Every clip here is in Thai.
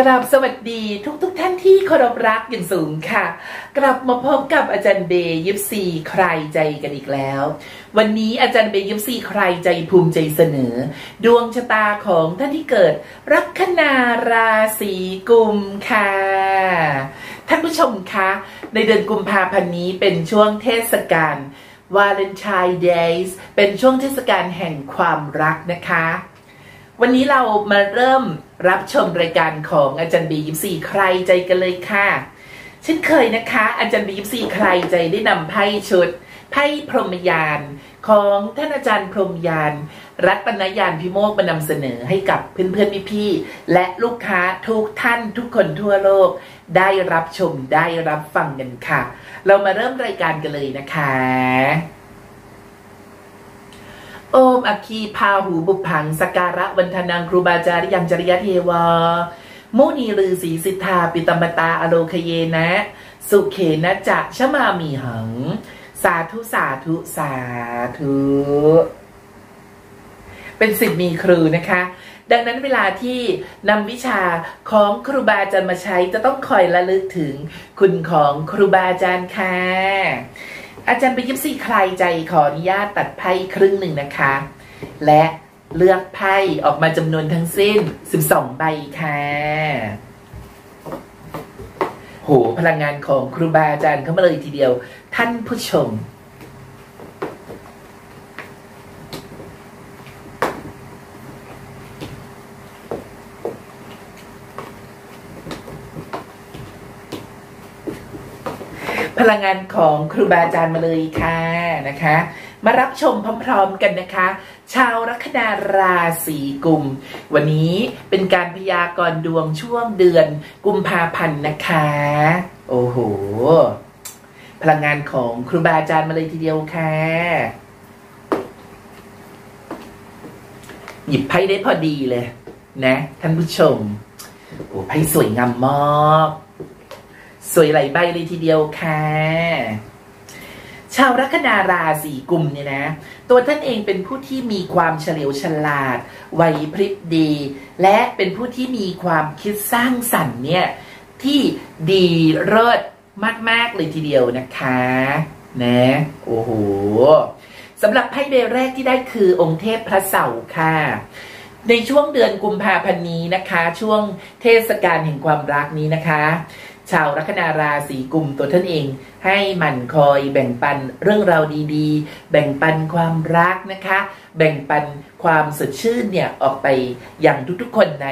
กราบสวัสดีทุกทุกท่านที่เคารพรักอย่างสูงค่ะ กลับมาพบกับอาจารย์เบย์ยิปซีใครใจกันอีกแล้ว วันนี้อาจารย์เบย์ยิปซีใครใจภูมิใจเสนอ ดวงชะตาของท่านที่เกิด ลัคนาราศีกุมค่ะท่านผู้ชมคะในเดือนกุมภาพันธ์นี้เป็นช่วงเทศกาลวาเลนไทน์เดย์เป็นช่วงเทศกาลแห่งความรักนะคะ วันนี้เรามาเริ่มรับชมรายการของอาจารย์บียิปซีใครใจกันเลยค่ะเช่นเคยนะคะ อาจารย์บียิปซีใครใจได้นำไพ่ชุดไพ่พรหมยานของท่านอาจารย์พรหมยาน รัตนยานพิโมกมานำเสนอให้กับเพื่อนๆพี่ๆและลูกค้าทุกท่านทุกคนทั่วโลก ได้รับชมได้รับฟังกันค่ะ เรามาเริ่มรายการกันเลยนะคะ โอมอคีพาหูบุพังสการะวันธนังครูบาจาริยังจริยเทวามุนีลือสีสิทธาปิตมตาอโลคเยนะ สุเขนะจะชมามีหัง สาธุสาธุสาธุ เป็นสิทธิ์มีครูนะคะ ดังนั้นเวลาที่นำวิชาของครูบาอาจารย์มาใช้จะต้องคอยระลึกถึงคุณของครูบาอาจารย์ค่ะ อาจารย์ไปยิบซี่ใครใจขออนุญาตตัดไพ่ครึ่งหนึ่งนะคะ และเลือกไพ่ออกมาจำนวนทั้งสิ้น 12 ใบค่ะโหพลังงานของครูบาอาจารย์เข้ามาเลยทีเดียว ท่านผู้ชม ลังงานของครูบาอาจารย์มาเลยค่ะนะคะ มารับชมพร้อมๆกันนะคะ ชาวลัคนาราศีกุม วันนี้เป็นการพยากรณ์ดวงช่วงเดือนกุมภาพันธ์นะคะ โอ้โห พลังงานของครูบาอาจารย์มาเลยทีเดียวค่ะ หยิบไพ่ได้พอดีเลย นะ ท่านผู้ชม โอ้ไพ่สวยงามมาก สวยหลายใบเลยทีเดียวค่ะชาวลัคนาราศีกุมเนี่ยนะ ตัวท่านเองเป็นผู้ที่มีความเฉลียวฉลาดไหวพริบดี และเป็นผู้ที่มีความคิดสร้างสรรค์เนี่ย ที่ดีเลิศมาก ๆ เลยทีเดียวนะคะนะโอ้โหสำหรับไพ่ใบแรกที่ได้คือองค์เทพพระเสาร์ค่ะ ในช่วงเดือนกุมภาพันธ์นี้นะคะ ช่วงเทศกาลแห่งความรักนี้นะคะ ชาวลัคนาราศีกุมตัวท่านเอง ให้หมั่นคอยแบ่งปันเรื่องราวดีๆ แบ่งปันความรักนะคะ แบ่งปันความสดชื่นเนี่ยออกไปอย่างทุกๆคนใน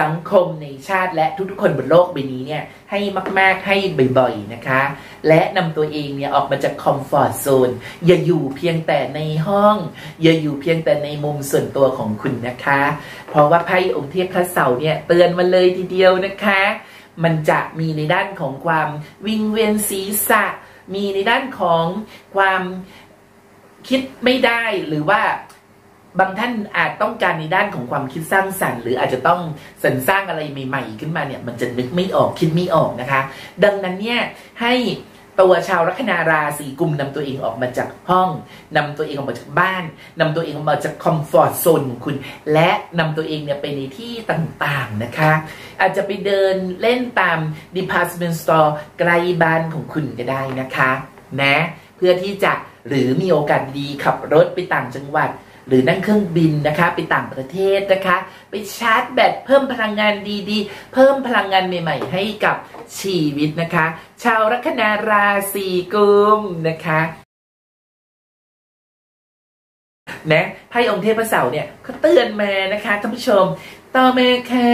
สังคมในชาติและทุกๆคนบนโลกใบนี้เนี่ยให้มาก ๆ ให้บ่อยๆนะคะ และนำตัวเองเนี่ยออกมาจากคอมฟอร์ทโซนอย่าอยู่เพียงแต่ในห้อง อย่าอยู่เพียงแต่ในมุมส่วนตัวของคุณนะคะ เพราะว่าไพ่องค์เทพพระเสาร์เนี่ยเตือนมาเลยทีเดียวนะคะ มันจะมีในด้านของความวิงเวียนศีรษะ มีในด้านของความคิดไม่ได้หรือว่าบางท่านอาจต้องการในด้านของความคิดสร้างสรรค์ หรืออาจจะต้องสรรสร้างอะไรใหม่ ๆ ขึ้นมาเนี่ย มันจะนึกไม่ออกคิดไม่ออกนะคะ ดังนั้นเนี่ยให้ ตัวชาวลัคนาราศีกุมนำตัวเองออกมาจากห้องนำตัวเองออกมาจากบ้านนำตัวเองออกมาจากคอมฟอร์ทโซนของคุณ และนำตัวเองเนี่ยไปในที่ต่างๆนะคะ อาจจะไปเดินเล่นตาม department store ใกล้บ้านของคุณก็ได้นะคะ นะ เพื่อที่จะหรือมีโอกาสดีขับรถไปต่างจังหวัด หรือนั่งเครื่องบินนะคะ ไปต่างประเทศนะคะ ไปชาร์จแบตเพิ่มพลังงานดีๆ เพิ่มพลังงานใหม่ ๆ ให้กับชีวิตนะคะ ชาวลัคนาราศีกุมนะคะนะไพ่องค์เทพเสาเนี่ยเขาเตือนมานะคะท่านผู้ชม ต่อมาค่ะ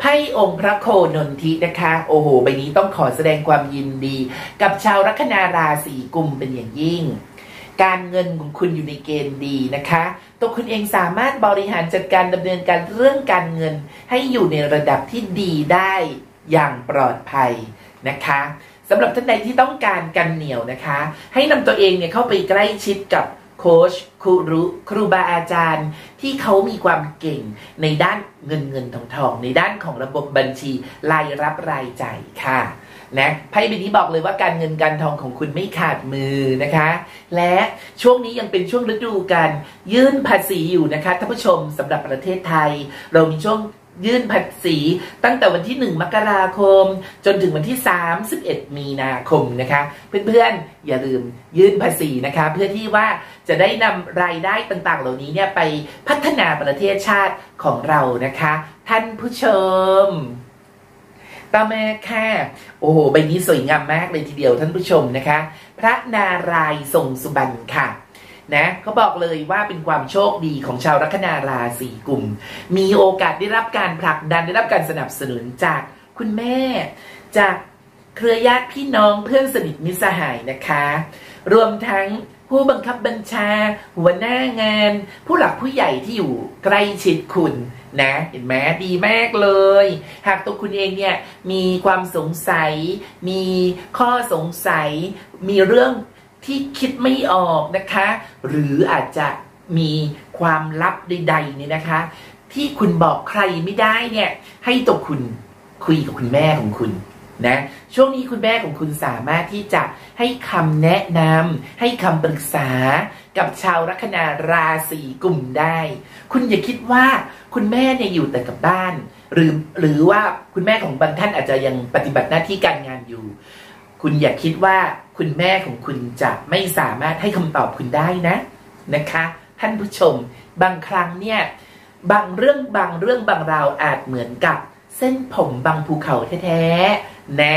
ไพ่องค์พระโคนนทินะคะ โอ้โหใบนี้ต้องขอแสดงความยินดี กับชาวลัคนาราศีกุมเป็นอย่างยิ่ง การเงินของคุณอยู่ในเกณฑ์ดีนะคะ ตัวคุณเองสามารถบริหารจัดการดำเนินการเรื่องการเงิน ให้อยู่ในระดับที่ดีได้อย่างปลอดภัยนะคะสำหรับท่านใดที่ต้องการกันเหนียวนะคะ ให้นำตัวเองเนี่ยเข้าไปใกล้ชิดกับโค้ชครูรุครูบาอาจารย์ ที่เขามีความเก่งในด้านเงินเงินทองทองในด้านของระบบบัญชีรายรับรายจ่ายค่ะ นะไพ่ใบนี้บอกเลยว่าการเงินการทองของคุณไม่ขาดมือนะคะ และช่วงนี้ยังเป็นช่วงฤดูการยื่นภาษีอยู่นะคะท่านผู้ชมสำหรับประเทศไทย เรามีช่วงยื่นภาษีตั้งแต่วันที่ 1 มกราคม จนถึงวันที่ 31 มีนาคมนะคะ เพื่อนๆ อย่าลืมยื่นภาษีนะคะ เพื่อที่ว่าจะได้นำรายได้ต่างๆ เหล่านี้เนี่ยไปพัฒนาประเทศชาติของเรานะคะ ท่านผู้ชม ต่อมาค่ะ โอ้โห ใบนี้สวยงามมากเลยทีเดียวท่านผู้ชมนะคะ พระนารายณ์ทรงสุบรรณค่ะนะเขาบอกเลยว่าเป็นความโชคดีของชาวลัคนาราศีกุมมีโอกาสได้รับการผลักดันได้รับการสนับสนุนจากคุณแม่ จากเครือญาติพี่น้องเพื่อนสนิทมิตรสหายนะคะ รวมทั้ง ผู้บังคับบัญชา หัวหน้างาน ผู้หลักผู้ใหญ่ที่อยู่ใกล้ชิดคุณนะ เห็นไหมดีมากเลย หากตัวคุณเองเนี่ยมีความสงสัย มีข้อสงสัย มีเรื่องที่คิดไม่ออกนะคะ หรืออาจจะมีความลับใดๆเนี่ยนะคะ ที่คุณบอกใครไม่ได้เนี่ย ให้ตัวคุณคุยกับคุณแม่ของคุณ นะช่วงนี้คุณแม่ของคุณสามารถที่จะให้คำแนะนำให้คำปรึกษากับชาวลัคนาราศีกุมได้ คุณอย่าคิดว่าคุณแม่เนี่ยอยู่แต่กับบ้าน หรือหรือว่าคุณแม่ของบางท่านอาจจะยังปฏิบัติหน้าที่การงานอยู่ คุณอย่าคิดว่าคุณแม่ของคุณจะไม่สามารถให้คำตอบคุณได้นะนะคะ ท่านผู้ชมบางครั้งเนี่ยบางเรื่องบางเรื่องบางราวอาจเหมือนกับเส้นผมบางภูเขาแท้ๆ นะ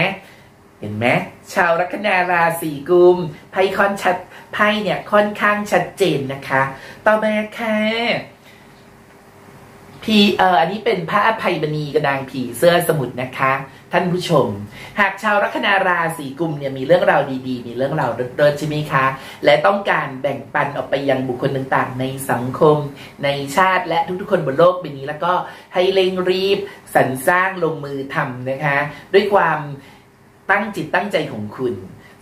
เห็นไหมชาวลัคนาราศีกุมไพ่ค่อนชัดไพ่เนี่ยค่อนข้างชัดเจนนะคะ ต่อมาค่ะพีเอ่ออันนี้เป็นพระอภัยบณีกระดางผีเสื้อสมุทรนะคะ ท่านผู้ชม หากชาวลัคนาราศีกุมเนี่ยมีเรื่องราวดีๆ มีเรื่องราวเริศๆใช่ไหมคะ และต้องการแบ่งปันออกไปยังบุคคลต่างๆ ในสังคม ในชาติและทุกๆ คนบนโลกใบนี้ แล้วก็ให้เร่งรีบสรรสร้างลงมือทำนะคะ ด้วยความตั้งจิตตั้งใจของคุณ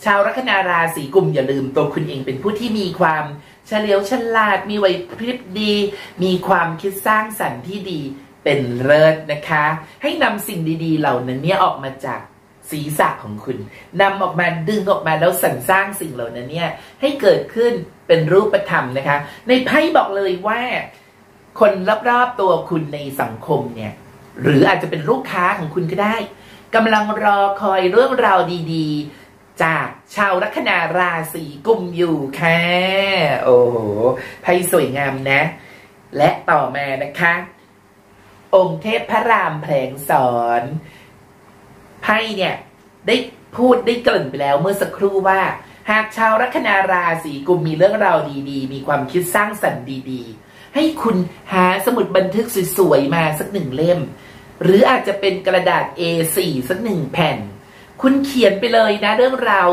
ชาวลัคนาราศีกุมอย่าลืมตัวคุณเองเป็นผู้ที่มีความเฉลียวฉลาด มีไหวพริบดี มีความคิดสร้างสรรค์ที่ดี เป็นเลิศนะคะ ให้นำสิ่งดีๆ เหล่านั้นเนี่ยออกมาจากศีรษะของคุณนำออกมาดึงออกมาแล้วสรรสร้างสิ่งเหล่านั้นเนี่ยให้เกิดขึ้นเป็นรูปธรรมนะคะ ในไพ่บอกเลยว่า คนรอบๆตัวคุณในสังคมเนี่ย หรืออาจจะเป็นลูกค้าของคุณก็ได้กำลังรอคอยเรื่องราวดีๆ จากชาวลัคนาราศีกุมอยู่ค่ะโอ้โหไพ่สวยงามนะ และต่อมานะคะ องค์เทพพระรามแผลงสอนไพ่เนี่ย ได้พูดได้เกริ่นไปแล้วเมื่อสักครู่ว่า หากชาวลัคนาราศีกุมมีเรื่องราวดีๆ มีความคิดสร้างสรรค์ดีๆ ให้คุณหาสมุดบันทึกสวยๆมาสักหนึ่งเล่ม หรืออาจจะเป็นกระดาษ A4 สักหนึ่งแผ่น คุณเขียนไปเลยนะเรื่องราว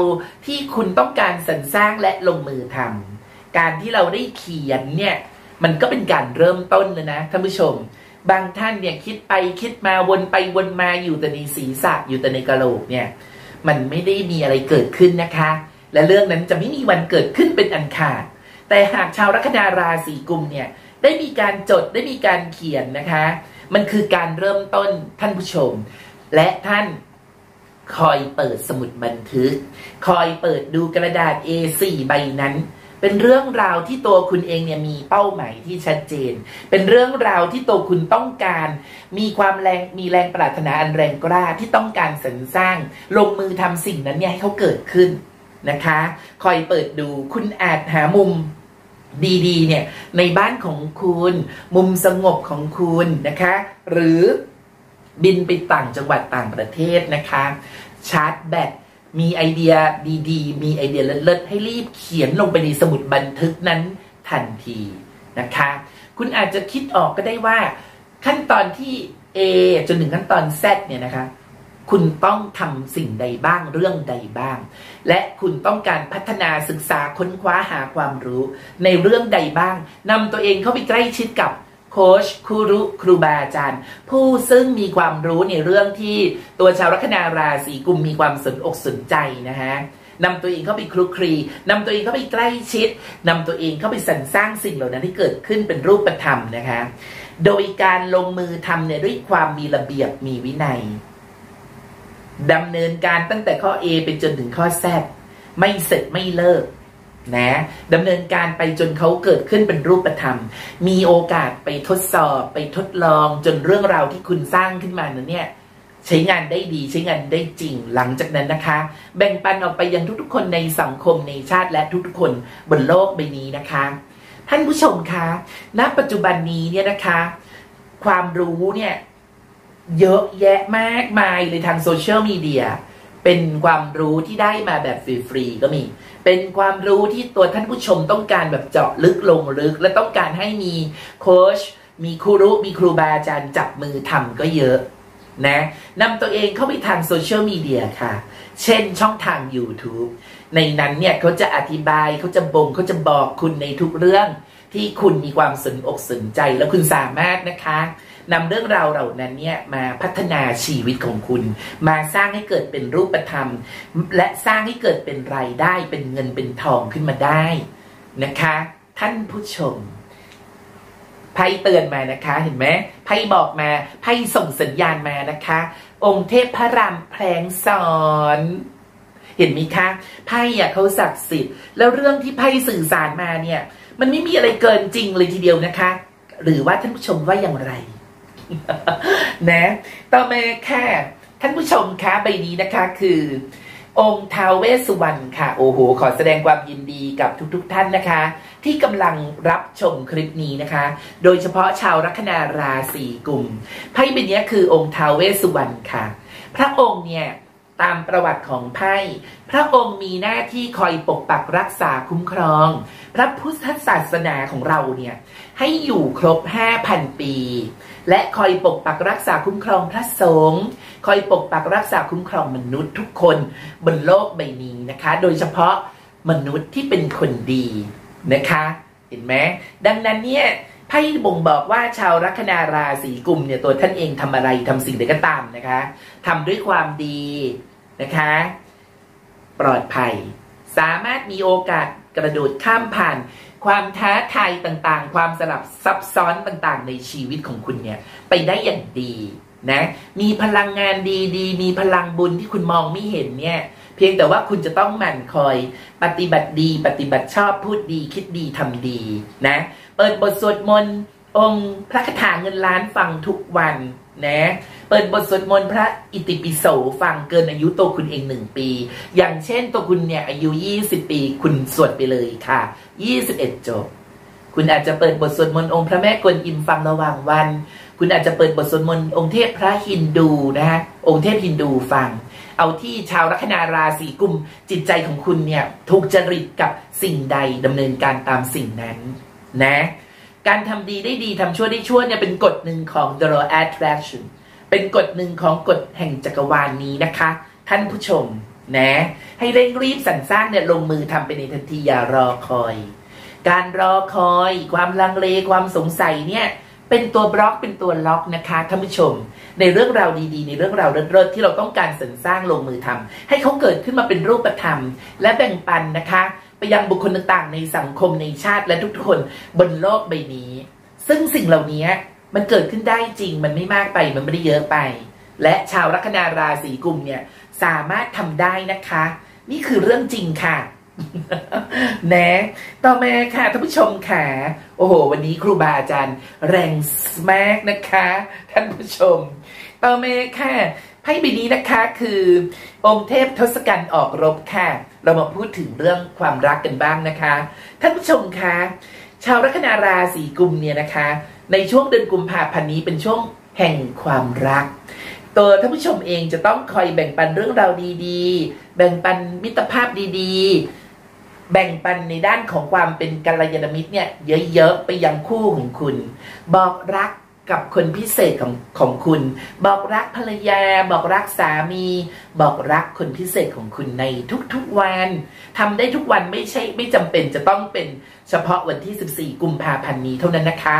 ที่คุณต้องการสรรสร้างและลงมือทำการที่เราได้เขียนเนี่ย มันก็เป็นการเริ่มต้นเลยนะท่านผู้ชม บางท่านเนี่ยคิดไปคิดมาวนไปวนมาอยู่แต่ในศีรษะอยู่แต่ในกระโหลกเนี่ย มันไม่ได้มีอะไรเกิดขึ้นนะคะ และเรื่องนั้นจะไม่มีวันเกิดขึ้นเป็นอันขาด แต่หากชาวลัคนาราศีกุมเนี่ยได้มีการจดได้มีการเขียนนะคะ มันคือการเริ่มต้นท่านผู้ชม และท่านคอยเปิดสมุดบันทึก คอยเปิดดูกระดาษ A4 ใบนั้น เป็นเรื่องราวที่ตัวคุณเองเนี่ยมีเป้าหมายที่ชัดเจน เป็นเรื่องราวที่ตัวคุณต้องการ มีความแรงมีแรงปรารถนาอันแรงกล้าที่ต้องการสรรสร้าง ลงมือทำสิ่งนั้นเนี่ยให้เขาเกิดขึ้นนะคะ คอยเปิดดูคุณอาจหามุมดีๆ เนี่ยในบ้านของคุณ มุมสงบของคุณนะคะ หรือบินไปต่างจังหวัดต่างประเทศนะคะ ชาร์จแบต มีไอเดียดีๆ มีไอเดียเลิศๆให้รีบเขียนลงไปในสมุดบันทึกนั้นทันทีนะคะ คุณอาจจะคิดออกก็ได้ว่า ขั้นตอนที่ A จนถึงขั้นตอน Z เนี่ยนะคะ คุณต้องทำสิ่งใดบ้างเรื่องใดบ้าง และคุณต้องการพัฒนาศึกษาค้นคว้าหาความรู้ ในเรื่องใดบ้างนำตัวเองเข้าไปใกล้ชิดกับ โค้ชครูรุครูบาอาจารย์ ผู้ซึ่งมีความรู้ในเรื่องที่ตัวชาวลัคนาราศีกุมมีความสนอกสนใจนะฮะนำตัวเองเข้าไปคลุกคลีนำตัวเองเข้าไปใกล้ชิดนำตัวเองเข้าไปสรรสร้างสิ่งเหล่านั้นที่เกิดขึ้นเป็นรูปธรรมนะคะ โดยการลงมือทำเนี่ยด้วยความมีระเบียบมีวินัยดำเนินการตั้งแต่ข้อ A ไปจนถึงข้อ Z ไม่เสร็จไม่เลิก นะดำเนินการไปจนเขาเกิดขึ้นเป็นรูปธรรม มีโอกาสไปทดสอบไปทดลองจนเรื่องราวที่คุณสร้างขึ้นมานั้นเนี่ยใช้งานได้ดีใช้งานได้จริงหลังจากนั้นนะคะ แบ่งปันออกไปยังทุกๆ คนในสังคมในชาติและทุกๆ คนบนโลกใบนี้นะคะ ท่านผู้ชมคะณปัจจุบันนี้เนี่ยนะคะ ความรู้เนี่ยเยอะแยะมากมายเลยทางโซเชียลมีเดียเป็นความรู้ที่ได้มาแบบฟรีๆก็มี เป็นความรู้ที่ตัวท่านผู้ชมต้องการแบบเจาะลึกลงลึก และต้องการให้มีโค้ชมีครูรู้มีครูบาอาจารย์จับมือทำก็เยอะนะนำตัวเองเข้าไปทางโซเชียลมีเดียค่ะ เช่นช่องทาง YouTube ในนั้นเนี่ยเขาจะอธิบายเขาจะบ่งเขาจะบอกคุณในทุกเรื่องที่คุณมีความสนอกสนใจแล้วคุณสามารถนะคะ นำเรื่องราวเหล่านั้นเนี่ยมาพัฒนาชีวิตของคุณ มาสร้างให้เกิดเป็นรูปธรรม และสร้างให้เกิดเป็นรายได้เป็นเงินเป็นทองขึ้นมาได้นะคะ ท่านผู้ชมไพ่เตือนมานะคะเห็นไหมไพ่บอกมาไพ่ส่งสัญญาณมานะคะ องค์เทพพระรามแพลงสอนเห็นไหมคะไพ่อะเขาศักดิ์สิทธิ์แล้วเรื่องที่ไพ่สื่อสารมาเนี่ย มันไม่มีอะไรเกินจริงเลยทีเดียวนะคะ หรือว่าท่านผู้ชมว่าอย่างไร นะต่อมาค่ะท่านผู้ชมคะใบนี้นะคะคือ องค์ทาวเวสุวรรณค่ะ โอ้โห ขอแสดงความยินดีกับทุกๆทท่านนะคะ ที่กำลังรับชมคลิปนี้นะคะ โดยเฉพาะชาวลัคนาราศีกุมไพ่ใบนี้คือองค์ทาวเวสสุวรรณค่ะ พระองค์เนี่ยตามประวัติของไพ่พระองค์มีหน้าที่คอยปกปักรักษาคุ้มครอง พระพุทธศาสนาของเราเนี่ยให้อยู่ครบ 5,000 ปี และคอยปกปักรักษาคุ้มครองพระสงฆ์คอยปกปักรักษาคุ้มครองมนุษย์ทุกคนบนโลกใบนี้นะคะ โดยเฉพาะมนุษย์ที่เป็นคนดีนะคะ เห็นไหมดังนั้นเนี่ยไพ่บ่งบอกว่าชาวลัคนาราศีกุมเนี่ยตัวท่านเองทำอะไรทำสิ่งใดก็ตามนะคะทำด้วยความดีนะคะ ปลอดภัย สามารถมีโอกาสกระโดดข้ามผ่าน ความท้าทายต่างๆ ความสลับซับซ้อนต่างๆ ในชีวิตของคุณเนี่ย ไปได้อย่างดีนะ มีพลังงานดีๆ มีพลังบุญที่คุณมองไม่เห็นเนี่ย เพียงแต่ว่าคุณจะต้องหมั่นคอย ปฏิบัติดี ปฏิบัติชอบพูดดี คิดดีทำดีนะ เปิดบทสวดมนต์ องค์พระคาถาเงินล้านฟังทุกวันนะ เปิดบทสวดมนต์พระอิติปิโสฟังเกินอายุตัวคุณเองหนึ่งปี อย่างเช่นตัวคุณเนี่ยอายุ20ปี คุณสวดไปเลยค่ะ21จบ คุณอาจจะเปิดบทสวดมนต์องค์พระแม่กวนอิมฟังระหว่างวัน คุณอาจจะเปิดบทสวดมนต์องค์เทพพระฮินดูนะฮะองค์เทพฮินดูฟัง เอาที่ชาวลัคนาราศีกุมจิตใจของคุณเนี่ยถูกจริตกับสิ่งใดดำเนินการตามสิ่งนั้นนะ การทำดีได้ดีทำชั่วได้ชั่วเนี่ยเป็นกฎหนึ่งของ the law attraction เป็นกฎหนึ่งของกฎแห่งจักรวาลนนี้นะคะ ท่านผู้ชมนะ ให้เร่งรีบสรรสร้างเนี่ยลงมือทำไปในทันทีอย่ารอคอย การรอคอย ความลังเลความสงสัยเนี่ยเป็นตัวบล็อกเป็นตัวล็อกนะคะท่านผู้ชม ในเรื่องราวดีๆ ในเรื่องราวเลิศๆที่เราต้องการสรรสร้างลงมือทำให้เขาเกิดขึ้นมาเป็นรูปธรรม และแบ่งปันนะคะ ไปยังบุคคลต่างๆ ในสังคมในชาติและทุกคนบนโลกใบนี้ ซึ่งสิ่งเหล่านี้มันเกิดขึ้นได้จริง มันไม่มากไปมันไม่ได้เยอะไป และชาวลัคนาราศีกุมเนี่ยสามารถทำได้นะคะ นี่คือเรื่องจริงค่ะนะต่อมาค่ะท่านผู้ชมค่ะ โอ้โห วันนี้ครูบาอาจารย์ แรงสมากนะคะ ท่านผู้ชม ต่อมาค่ะ ไพ่ใบนี้นะคะคือองค์เทพทศกัณฐ์ออกรบค่ะ เรามาพูดถึงเรื่องความรักกันบ้างนะคะ ท่านผู้ชมคะชาวลัคนาราศีกุมเนี่ยนะคะ ในช่วงเดือนกุมภาพันธ์นี้เป็นช่วงแห่งความรัก ตัวท่านผู้ชมเองจะต้องคอยแบ่งปันเรื่องราวดีๆ แบ่งปันมิตรภาพดีๆ แบ่งปันในด้านของความเป็นกัลยาณมิตรเนี่ยเยอะๆไปยังคู่ของคุณ บอกรัก กับคนพิเศษของของคุณ บอกรักภรรยา บอกรักสามี บอกรักคนพิเศษของคุณในทุกๆวันทำได้ทุกวันไม่ใช่ไม่จำเป็นจะต้องเป็นเฉพาะวันที่ 14 กุมภาพันธ์นี้เท่านั้นนะคะ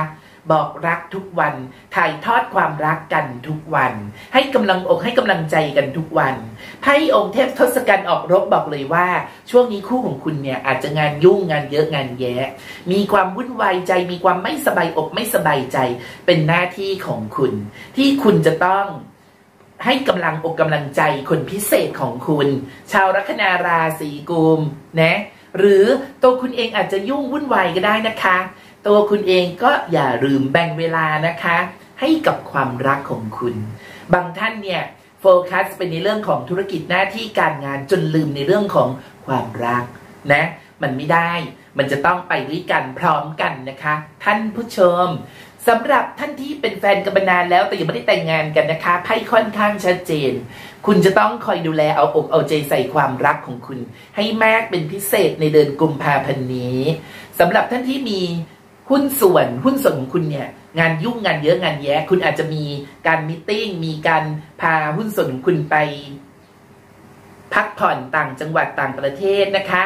บอกรักทุกวัน ถ่ายทอดความรักกันทุกวัน ให้กำลังอกให้กำลังใจกันทุกวันไพ่องค์เทพทศกัณฐ์ออกรบบอกเลยว่า ช่วงนี้คู่ของคุณเนี่ยอาจจะงานยุ่งงานเยอะงานแย่มีความวุ่นวายใจ มีความไม่สบายอกไม่สบายใจ เป็นหน้าที่ของคุณ ที่คุณจะต้องให้กำลังอกกำลังใจคนพิเศษของคุณ ชาวลัคนาราศีกุมนะหรือตัวคุณเองอาจจะยุ่งวุ่นวายก็ได้นะคะ ตัวคุณเองก็อย่าลืมแบ่งเวลานะคะ ให้กับความรักของคุณ บางท่านเนี่ยโฟกัสไปในเรื่องของธุรกิจหน้าที่การงานจนลืมในเรื่องของความรักนะ มันไม่ได้ มันจะต้องไปด้วยกันพร้อมกันนะคะ ท่านผู้ชมสำหรับท่านที่เป็นแฟนกันมานานแล้วแต่ยังไม่ได้แต่งงานกันนะคะไพ่ค่อนข้างชัดเจน คุณจะต้องคอยดูแลเอาอกเอาใจใส่ความรักของคุณ ให้มากเป็นพิเศษในเดือนกุมภาพันธ์นี้สำหรับท่านที่มี หุ้นส่วนหุ้นส่วนของคุณเนี่ยงานยุ่งงานเยอะงานแย่คุณอาจจะมีการมิ팅มีการพาหุ้นส่วนของคุณไปพักผ่อนต่างจังหวัดต่างประเทศนะคะ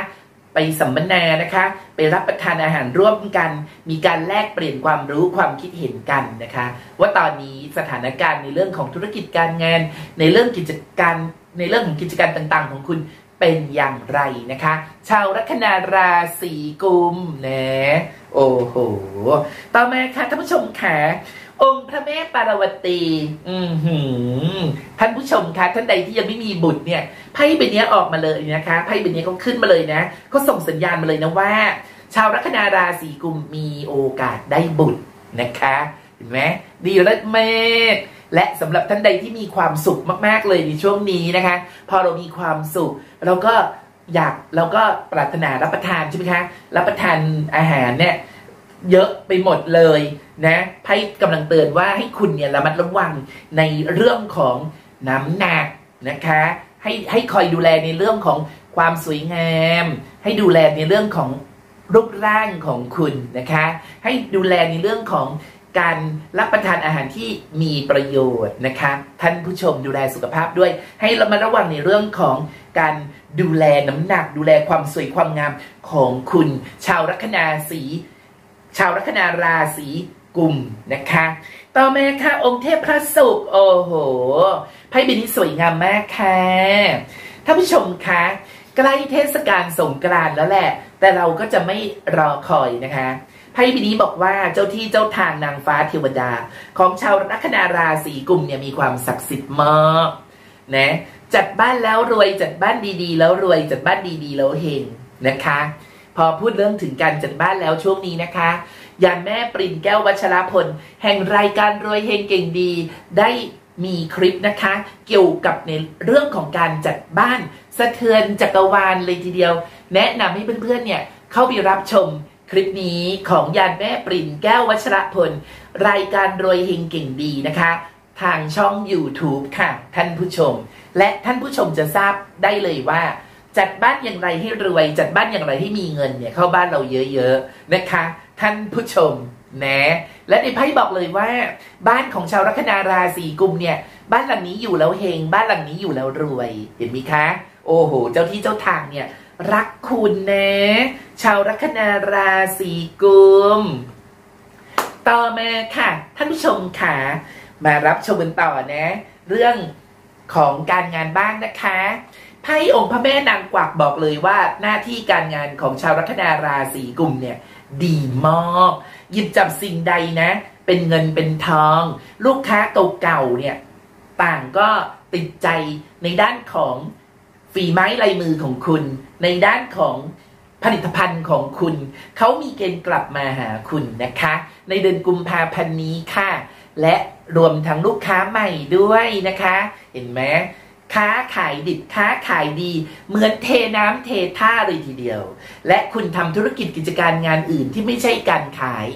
ไปสัมมนานะคะไปรับประทานอาหารร่วมกัน มีการแลกเปลี่ยนความรู้ความคิดเห็นกันนะคะว่าตอนนี้สถานการณ์ในเรื่องของธุรกิจการงาน ในเรื่องกิจการในเรื่องของกิจการต่างๆ ของคุณ เป็นอย่างไรนะคะ ชาวลัคนาราศีกุมนะโอ้โห ต่อมาค่ะท่านผู้ชมค่ะองค์พระแม่ปารวตี อืมหืท่านผู้ชมคะท่านใดที่ยังไม่มีบุตรเนี่ยไพ่ใบนี้ออกมาเลยนะคะไพ่ใบนี้เขาขึ้นมาเลยนะเขาส่งสัญญาณมาเลยนะว่า ชาวลัคนาราศีกุมมีโอกาสได้บุตรนะคะ เห็นไหมดีเลิศมาก และสำหรับท่านใดที่มีความสุขมากๆเลยในช่วงนี้นะคะ พอเรามีความสุขเราก็อยากเราก็ปรารถนารับประทานใช่ไหมคะรับประทานอาหารเนี่ยเยอะไปหมดเลยนะไพ่กำลังเตือนว่าให้คุณเนี่ยระมัดระวังในเรื่องของน้ำหนักนะคะ ให้ให้คอยดูแลในเรื่องของความสวยงาม ให้ดูแลในเรื่องของรูปร่างของคุณนะคะ ให้ดูแลในเรื่องของ การรับประทานอาหารที่มีประโยชน์นะคะท่านผู้ชมดูแลสุขภาพด้วย ให้เรามาระวังในเรื่องของการดูแลน้ำหนัก ดูแลความสวยความงามของคุณ ชาวลัคนาสีชาวลัคนาราศีกุมนะคะ ต่อมาค่ะองค์เทพพระศุกร์โอ้โหไพ่ใบนี้สวยงามมากค่ะท่านผู้ชมคะใกล้เทศกาลสงกรานต์แล้วแหละ แต่เราก็จะไม่รอคอยนะคะ ไพ่ใบนี้บอกว่าเจ้าที่เจ้าทางนางฟ้าเทวดา ของชาวลัคนาราศีกุมเนี่ยมีความศักดิ์สิทธิ์มากนะจัดบ้านแล้วรวยจัดบ้านดีๆ แล้วรวยจัดบ้านดีๆ แล้วเฮงนะคะ พอพูดเรื่องถึงการจัดบ้านแล้วช่วงนี้นะคะยานแม่ปรินแก้ววัชรพล แห่งรายการรวยเฮงเก่งดี ได้มีคลิปนะคะ เกี่ยวกับในเรื่องของการจัดบ้าน สะเทือนจักรวาลเลยทีเดียว แนะนำให้เพื่อนๆเนี่ยเข้าไปรับชม คลิปนี้ของยานแม่ปรินแก้ววัชรพล รายการรวยเฮงเก่งดีนะคะ ทางช่อง YouTube ค่ะ ท่านผู้ชม และท่านผู้ชมจะทราบได้เลยว่า จัดบ้านอย่างไรให้รวย จัดบ้านอย่างไรให้มีเงินเนี่ยเข้าบ้านเราเยอะๆนะคะ ท่านผู้ชมนะและในไพ่บอกเลยว่า บ้านของชาวลัคนาราศีกุมเนี่ย บ้านหลังนี้อยู่แล้วเฮงบ้านหลังนี้อยู่แล้วรวย เห็นไหมคะ โอ้โห เจ้าที่เจ้าทางเนี่ย รักคุณนะ ชาวลัคนาราศีกุม ต่อมาค่ะ ท่านผู้ชมค่ะ มารับชมกันต่อนะ เรื่องของการงานบ้างนะคะไพ่องค์พระแม่นางกวักบอกเลยว่าหน้าที่การงานของชาวลัคนาราศีกุมเนี่ย ดีมากหยิบจับสิ่งใดนะ เป็นเงินเป็นทอง ลูกค้าเก่าๆเนี่ย ต่างก็ติดใจในด้านของ ฝีไม้ลายมือของคุณ ในด้านของผลิตภัณฑ์ของคุณ เขามีเกณฑ์กลับมาหาคุณนะคะ ในเดือนกุมภาพันธ์นี้ค่ะ และรวมทั้งลูกค้าใหม่ด้วยนะคะ เห็นไหมค้าขายดิบค้าขายดี เหมือนเทน้ำเทท่าเลยทีเดียว และคุณทำธุรกิจกิจการงานอื่นที่ไม่ใช่การขาย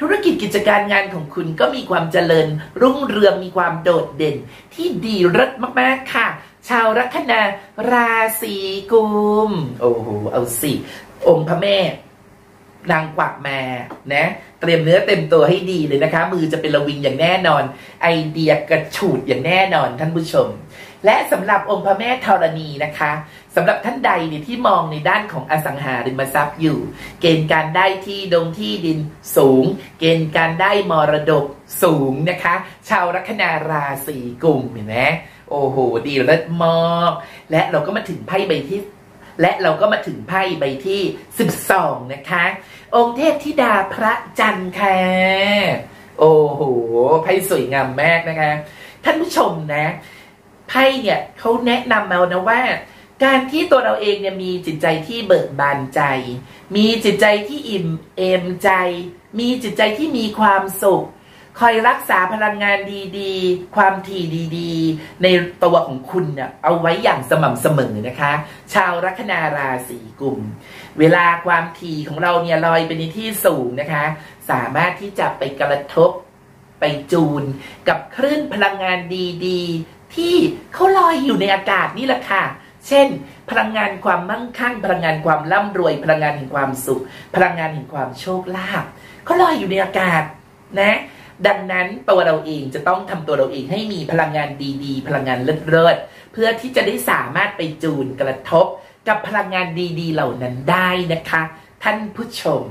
ธุรกิจกิจการงานของคุณก็มีความเจริญ รุ่งเรืองมีความโดดเด่น ที่ดีรัดมากๆค่ะ ชาวลัคนาราศีกุม โอ้โห เอาสิ องค์พระแม่นางกวักมานะ เตรียมเนื้อเต็มตัวให้ดีเลยนะคะ มือจะเป็นระวิงอย่างแน่นอน ไอเดียกระฉูดอย่างแน่นอนท่านผู้ชม และสำหรับองค์พระแม่ธรณีนะคะ สำหรับท่านใดเนี่ยที่มองในด้านของอสังหาริมทรัพย์อยู่ เกณฑ์การได้ที่ดงที่ดินสูง เกณฑ์การได้มรดกสูงนะคะ ชาวลัคนาราศีกุมเห็นไหมโอ้โหดีเลิศมากและเราก็มาถึงไพ่ใบที่ และเราก็มาถึงไพ่ใบที่ 12 นะคะ องค์เทพธิดาพระจันทร์ค่ะโอ้โหไพ่สวยงามมากนะคะ ท่านผู้ชมนะไพ่เนี่ยเขาแนะนำมานะว่า การที่ตัวเราเองเนี่ยมีจิตใจที่เบิกบานใจ มีจิตใจที่อิ่มเอมใจ มีจิตใจที่มีความสุข คอยรักษาพลังงานดีๆ ความถี่ดีๆ ในตัวของคุณเนี่ยเอาไว้อย่างสม่ำเสมอนะคะ ชาวลัคนาราศีกุม เวลาความถี่ของเราเนี่ยลอยไปในที่สูงนะคะ สามารถที่จะไปกระทบไปจูนกับคลื่นพลังงานดีๆ ที่เขาลอยอยู่ในอากาศนี่แหละค่ะ เช่น พลังงานความมั่งคั่ง พลังงานความร่ำรวย พลังงานแห่งความสุข พลังงานแห่งความโชคลาภเขาลอยอยู่ในอากาศนะ ดังนั้นตัวเราเองจะต้องทำตัวเราเองให้มีพลังงานดีๆ พลังงานเลิศๆเพื่อที่จะได้สามารถไปจูนกระทบกับพลังงานดีๆ เหล่านั้นได้นะคะ ท่านผู้ชม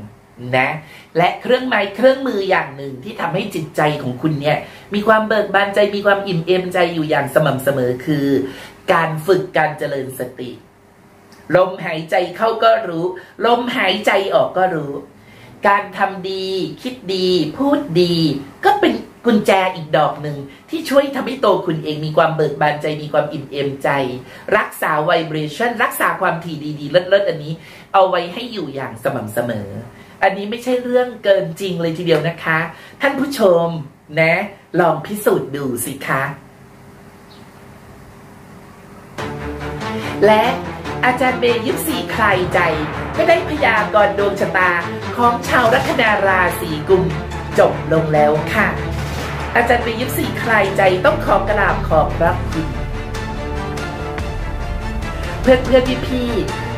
นะและเครื่องไม้เครื่องมืออย่างหนึ่งที่ทำให้จิตใจของคุณเนี่ยมีความเบิกบานใจมีความอิ่มเอมใจอยู่อย่างสม่ำเสมอคือ การฝึกการเจริญสติ ลมหายใจเข้าก็รู้ ลมหายใจออกก็รู้ การทำดี คิดดี พูดดี ก็เป็นกุญแจอีกดอกหนึ่ง ที่ช่วยทำให้โตคุณเองมีความเบิกบานใจมีความอิ่มเอมใจ รักษาไวเบรชั่นรักษาความถี่ดีๆเลิศๆอันนี้ เอาไว้ให้อยู่อย่างสม่ำเสมอ อันนี้ไม่ใช่เรื่องเกินจริงเลยทีเดียวนะคะ ท่านผู้ชมนะ ลองพิสูจน์ดูสิคะ และอาจารย์เบย์ยิปซีใครใจ ก็ได้พยากรณ์ดวงชะตาของชาวลัคนาราศีกุมภ์จบลงแล้วค่ะ อาจารย์เบย์ยิปซีไขใจต้องขอกราบขอบพระคุณเพื่อนเพื่อนพี่พี่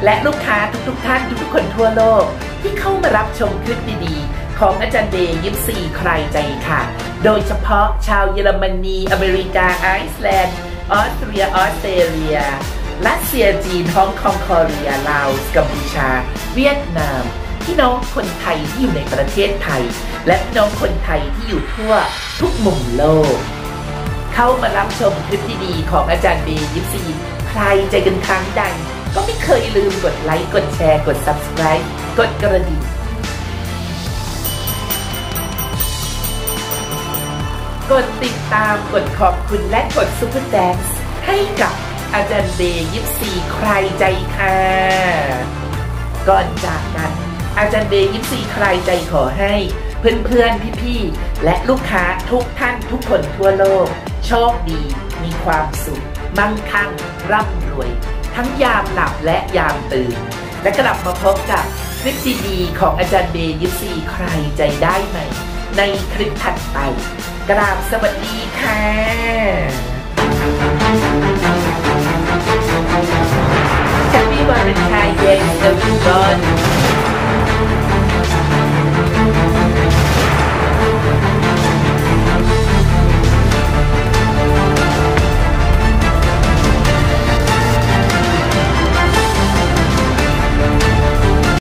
และลูกค้าทุกๆท่านทุกๆคนทั่วโลก ที่เข้ามารับชมคลิปดีๆ ของอาจารย์เบย์ยิปซีไขใจค่ะ โดยเฉพาะชาวเยอรมนี อเมริกาไอซ์แลนด์ ออสเตรีย ออสเตรเลีย รัสเซียจีนฮ่องกง Korea ลาวกัมพูชา เวียดนาม พี่น้องคนไทยที่อยู่ในประเทศไทย และพี่น้องคนไทยที่อยู่ทั่วทุกมุมโลก เข้ามารับชมคลิปดีๆของอาจารย์เบย์ยิปซี ไขใจกันครั้งใดก็ไม่เคยลืมกดไลค์ กดแชร์ กด Subscribe กดกระดิ่งกดติดตาม กดขอบคุณและกด Super Thanksให้กับ อาจารย์เบย์ยิปซีใครใจค่ะ ก่อนจากกัน อาจารย์เบย์ยิปซีใครใจขอให้ เพื่อนๆ พี่ๆ และลูกค้าทุกท่านทุกคนทั่วโลก โชคดี มีความสุข มั่งคั่ง ร่ำรวย ทั้งยามหลับและยามตื่น และกลับมาพบกับคลิปดีๆของอาจารย์เบย์ยิปซีใครใจได้ไหมในคลิปถัดไป กราบสวัสดีค่ะ you are a high end of God.